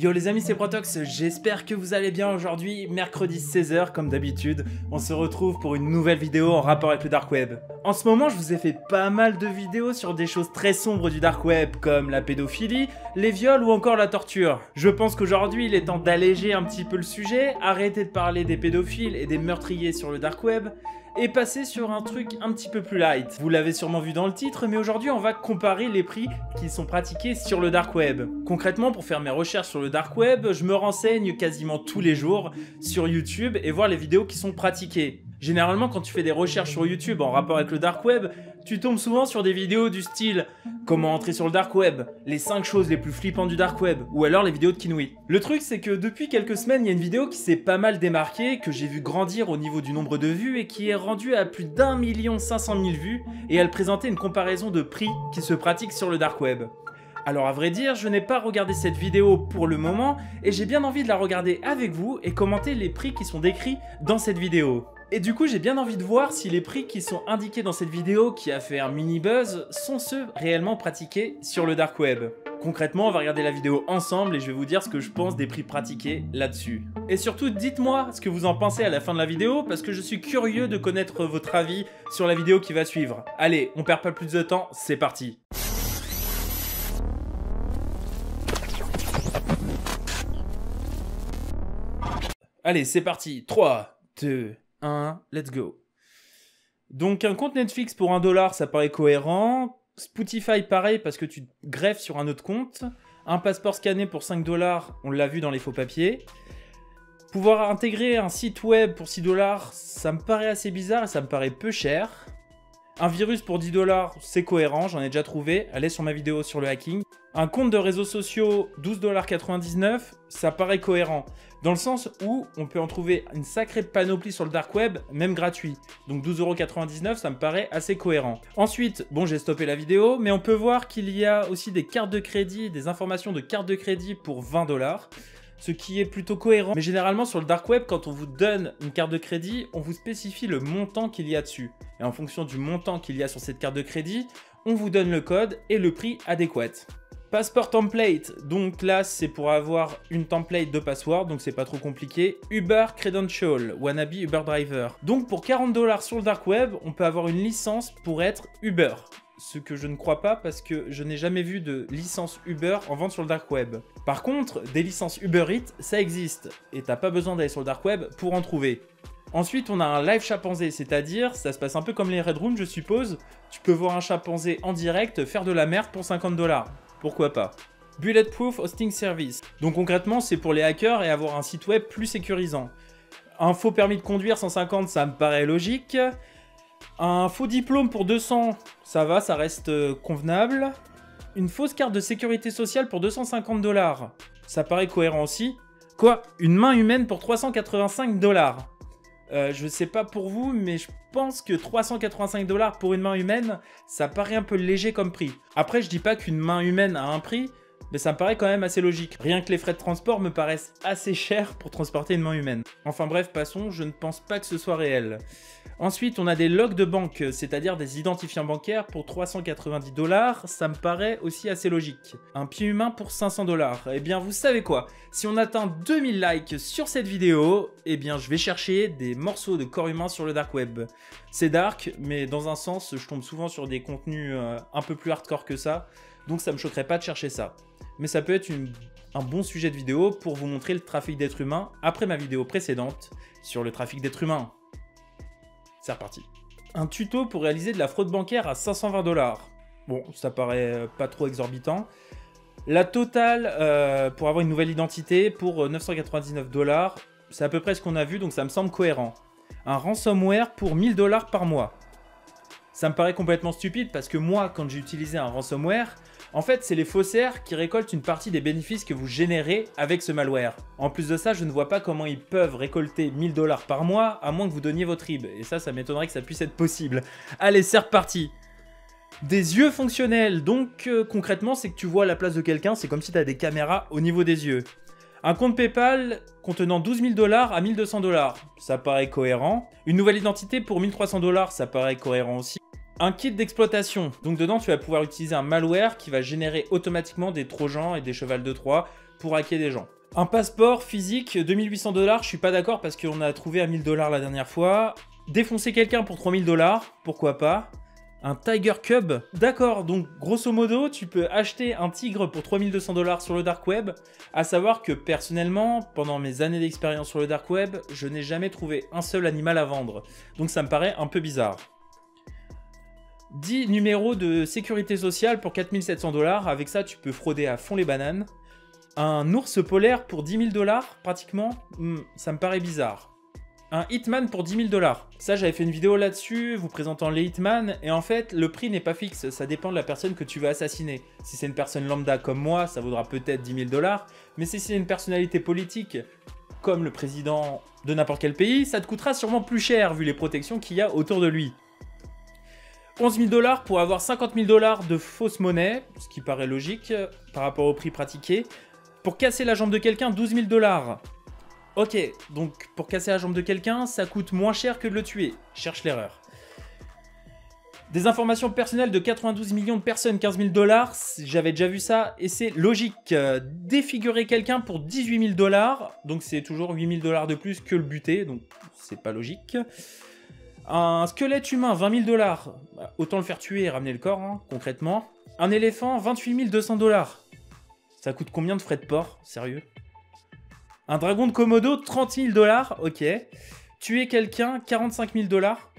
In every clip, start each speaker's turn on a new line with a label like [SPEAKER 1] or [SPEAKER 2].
[SPEAKER 1] Yo les amis c'est Protox, j'espère que vous allez bien aujourd'hui, mercredi 16h comme d'habitude, on se retrouve pour une nouvelle vidéo en rapport avec le dark web. En ce moment je vous ai fait pas mal de vidéos sur des choses très sombres du dark web comme la pédophilie, les viols ou encore la torture. Je pense qu'aujourd'hui il est temps d'alléger un petit peu le sujet, arrêter de parler des pédophiles et des meurtriers sur le dark web et passer sur un truc un petit peu plus light. Vous l'avez sûrement vu dans le titre, mais aujourd'hui on va comparer les prix qui sont pratiqués sur le dark web. Concrètement, pour faire mes recherches sur le dark web, je me renseigne quasiment tous les jours sur YouTube et voir les vidéos qui sont pratiquées. Généralement, quand tu fais des recherches sur YouTube en rapport avec le dark web, tu tombes souvent sur des vidéos du style Comment entrer sur le dark web, les 5 choses les plus flippantes du dark web, ou alors les vidéos de Kinui. Le truc, c'est que depuis quelques semaines, il y a une vidéo qui s'est pas mal démarquée, que j'ai vu grandir au niveau du nombre de vues et qui est rendue à plus d'un million cinq cent mille vues, et elle présentait une comparaison de prix qui se pratiquent sur le dark web. Alors à vrai dire, je n'ai pas regardé cette vidéo pour le moment et j'ai bien envie de la regarder avec vous et commenter les prix qui sont décrits dans cette vidéo. Et du coup, j'ai bien envie de voir si les prix qui sont indiqués dans cette vidéo qui a fait un mini buzz sont ceux réellement pratiqués sur le dark web. Concrètement, on va regarder la vidéo ensemble et je vais vous dire ce que je pense des prix pratiqués là-dessus. Et surtout, dites-moi ce que vous en pensez à la fin de la vidéo parce que je suis curieux de connaître votre avis sur la vidéo qui va suivre. Allez, on perd pas plus de temps, c'est parti. Allez, c'est parti. 3, 2, 1, let's go. Donc un compte Netflix pour 1 dollar, ça paraît cohérent. Spotify, pareil, parce que tu greffes sur un autre compte. Un passeport scanné pour 5 dollars, on l'a vu dans les faux papiers. Pouvoir intégrer un site web pour 6 dollars, ça me paraît assez bizarre et ça me paraît peu cher. Un virus pour 10 dollars, c'est cohérent, j'en ai déjà trouvé. Allez sur ma vidéo sur le hacking. Un compte de réseaux sociaux, 12,99$, ça paraît cohérent. Dans le sens où on peut en trouver une sacrée panoplie sur le dark web, même gratuit. Donc 12,99€, ça me paraît assez cohérent. Ensuite, bon, j'ai stoppé la vidéo, mais on peut voir qu'il y a aussi des cartes de crédit, des informations de cartes de crédit pour 20$ ce qui est plutôt cohérent. Mais généralement sur le dark web, quand on vous donne une carte de crédit, on vous spécifie le montant qu'il y a dessus. Et en fonction du montant qu'il y a sur cette carte de crédit, on vous donne le code et le prix adéquat. Passport template, donc là c'est pour avoir une template de password, donc c'est pas trop compliqué. Uber Credential, wannabe Uber Driver. Donc pour 40 dollars sur le dark web, on peut avoir une licence pour être Uber. Ce que je ne crois pas parce que je n'ai jamais vu de licence Uber en vente sur le dark web. Par contre, des licences Uber Eats, ça existe. Et t'as pas besoin d'aller sur le dark web pour en trouver. Ensuite, on a un live chimpanzé, c'est-à-dire, ça se passe un peu comme les Red Rooms, je suppose. Tu peux voir un chimpanzé en direct faire de la merde pour 50 dollars pourquoi pas. Bulletproof Hosting Service. Donc concrètement, c'est pour les hackers et avoir un site web plus sécurisant. Un faux permis de conduire 150, ça me paraît logique. Un faux diplôme pour 200, ça va, ça reste euh, convenable. Une fausse carte de sécurité sociale pour 250 dollars, ça paraît cohérent aussi. Quoi? Une main humaine pour 385 dollars? Euh, je sais pas pour vous, mais je pense que 385 dollars pour une main humaine, ça paraît un peu léger comme prix. Après, je dis pas qu'une main humaine a un prix, mais ça me paraît quand même assez logique. Rien que les frais de transport me paraissent assez chers pour transporter une main humaine. Enfin bref, passons, je ne pense pas que ce soit réel. Ensuite, on a des logs de banque, c'est-à-dire des identifiants bancaires pour 390 dollars, ça me paraît aussi assez logique. Un pied humain pour 500 dollars. Eh bien, vous savez quoi? Si on atteint 2000 likes sur cette vidéo, eh bien, je vais chercher des morceaux de corps humain sur le dark web. C'est dark, mais dans un sens, je tombe souvent sur des contenus euh, un peu plus hardcore que ça, donc ça me choquerait pas de chercher ça mais ça peut être un bon sujet de vidéo pour vous montrer le trafic d'êtres humains après ma vidéo précédente sur le trafic d'êtres humains. Un tuto pour réaliser de la fraude bancaire à 520 dollars. Bon, ça paraît euh, pas trop exorbitant. La totale euh, pour avoir une nouvelle identité pour 999 euh, dollars, c'est à peu près ce qu'on a vu, donc ça me semble cohérent. Un ransomware pour 1000 dollars par mois. Ça me paraît complètement stupide parce que moi, quand j'ai utilisé un ransomware, en fait, c'est les faussaires qui récoltent une partie des bénéfices que vous générez avec ce malware. En plus de ça, je ne vois pas comment ils peuvent récolter 1000 dollars par mois à moins que vous donniez votre IB. Et ça, ça m'étonnerait que ça puisse être possible. Allez, c'est reparti des yeux fonctionnels, donc euh, concrètement c'est que tu vois la place de quelqu'un, c'est comme si tu as des caméras au niveau des yeux. Un compte PayPal contenant 12 000 dollars à 1200 dollars, ça paraît cohérent. Une nouvelle identité pour 1300 dollars, ça paraît cohérent aussi. Un kit d'exploitation. Donc dedans, tu vas pouvoir utiliser un malware qui va générer automatiquement des trojans et des chevals de Troie pour hacker des gens. Un passeport physique, 2800 dollars, je suis pas d'accord parce qu'on a trouvé à 1000 dollars la dernière fois. Défoncer quelqu'un pour 3000 dollars, pourquoi pas? Un Tiger Cub D'accord, donc grosso modo, tu peux acheter un tigre pour 3200 dollars sur le dark web. À savoir que personnellement, pendant mes années d'expérience sur le dark web, je n'ai jamais trouvé un seul animal à vendre. Donc ça me paraît un peu bizarre. 10 numéros de sécurité sociale pour 4700 dollars. Avec ça, tu peux frauder à fond les bananes. Un ours polaire pour 10 000 dollars, pratiquement, hmm, ça me paraît bizarre. Un Hitman pour 10 000 dollars. Ça, j'avais fait une vidéo là-dessus, vous présentant les Hitman, et en fait, le prix n'est pas fixe, ça dépend de la personne que tu veux assassiner. Si c'est une personne lambda comme moi, ça vaudra peut-être 10 000 dollars, mais si c'est une personnalité politique, comme le président de n'importe quel pays, ça te coûtera sûrement plus cher, vu les protections qu'il y a autour de lui. 11 000 dollars pour avoir 50 000 dollars de fausse monnaie, ce qui paraît logique euh, par rapport au prix pratiqué. Pour casser la jambe de quelqu'un, 12 000 dollars. Ok, donc pour casser la jambe de quelqu'un, ça coûte moins cher que de le tuer. Cherche l'erreur. Des informations personnelles de 92 millions de personnes, 15 000 dollars, j'avais déjà vu ça, et c'est logique. Défigurer quelqu'un pour 18 000 dollars, donc c'est toujours 8 000 dollars de plus que le buté, donc c'est pas logique. Un squelette humain, 20 000 dollars, autant le faire tuer et ramener le corps, hein, concrètement. Un éléphant, 28 200 dollars. Ça coûte combien de frais de port Sérieux? Un dragon de Komodo, 30 000 dollars, ok. Tuer quelqu'un, 45 000 dollars.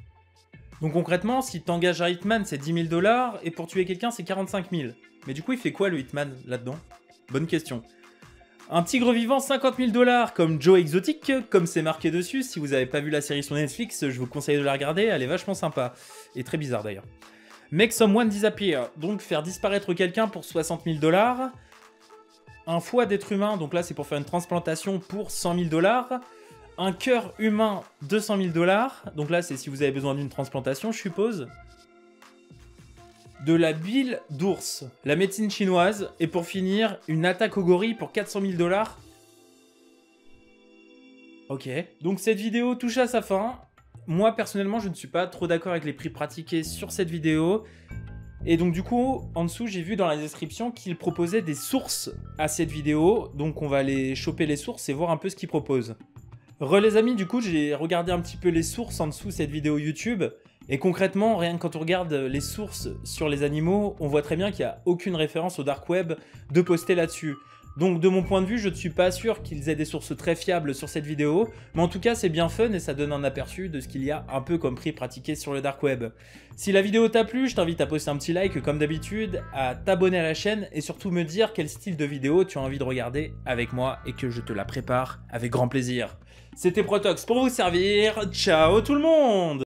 [SPEAKER 1] Donc concrètement, si t'engages un Hitman, c'est 10 000 dollars, et pour tuer quelqu'un, c'est 45 000. Mais du coup, il fait quoi le Hitman là-dedans? Bonne question. Un tigre vivant, 50 000 dollars, comme Joe Exotic, comme c'est marqué dessus. Si vous n'avez pas vu la série sur Netflix, je vous conseille de la regarder, elle est vachement sympa. Et très bizarre d'ailleurs. Make someone disappear, donc faire disparaître quelqu'un pour 60 000 dollars un foie d'être humain, donc là c'est pour faire une transplantation pour 100 000 dollars. Un cœur humain, 200 000 dollars. Donc là c'est si vous avez besoin d'une transplantation, je suppose. De la bile d'ours, la médecine chinoise. Et pour finir, une attaque au gorille pour 400 000 dollars. Ok. Donc cette vidéo touche à sa fin. Moi personnellement, je ne suis pas trop d'accord avec les prix pratiqués sur cette vidéo. Et donc du coup, en dessous, j'ai vu dans la description qu'il proposait des sources à cette vidéo. Donc on va aller choper les sources et voir un peu ce qu'il propose. Re les amis, du coup, j'ai regardé un petit peu les sources en dessous de cette vidéo YouTube. Et concrètement, rien que quand on regarde les sources sur les animaux, on voit très bien qu'il n'y a aucune référence au dark web de poster là-dessus. Donc de mon point de vue, je ne suis pas sûr qu'ils aient des sources très fiables sur cette vidéo, mais en tout cas c'est bien fun et ça donne un aperçu de ce qu'il y a un peu comme prix pratiqué sur le dark web. Si la vidéo t'a plu, je t'invite à poster un petit like comme d'habitude, à t'abonner à la chaîne et surtout me dire quel style de vidéo tu as envie de regarder avec moi et que je te la prépare avec grand plaisir. C'était Protox pour vous servir, ciao tout le monde